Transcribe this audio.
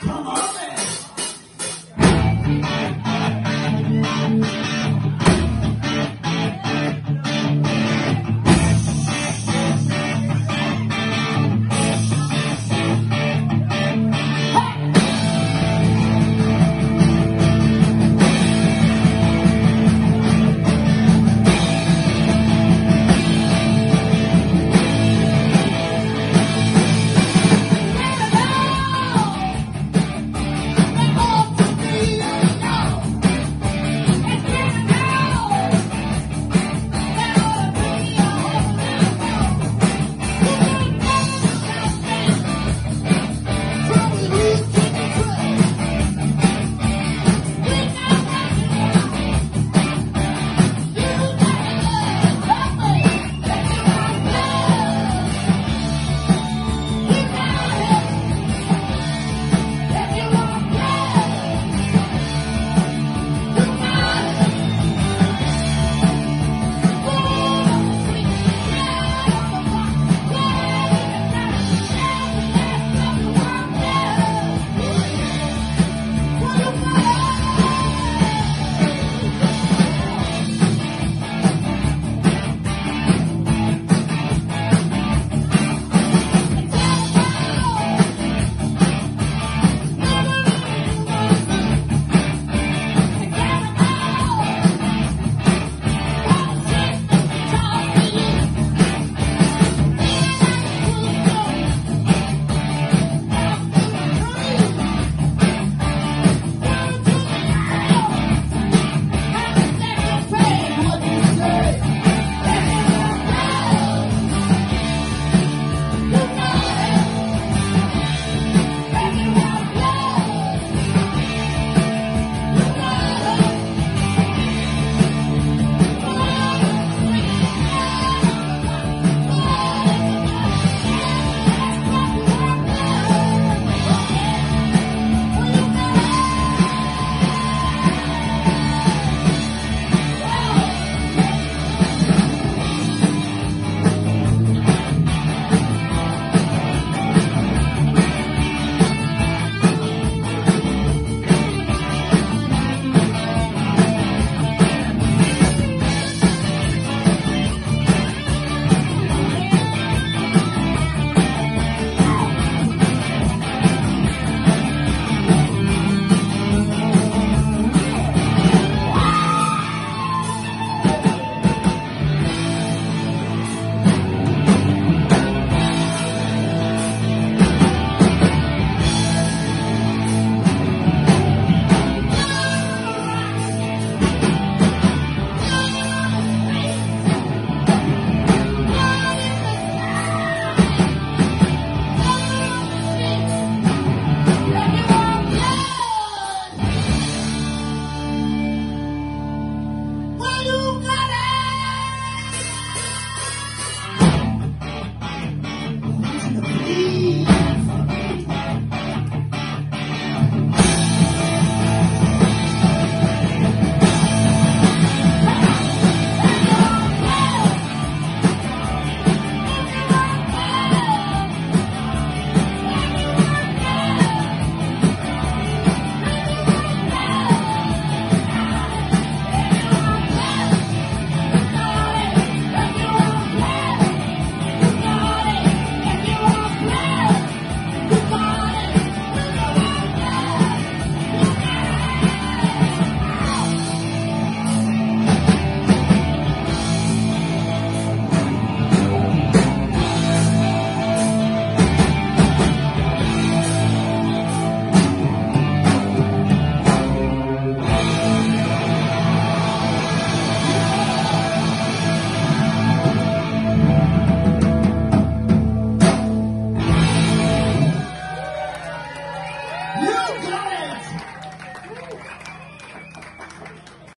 Come on.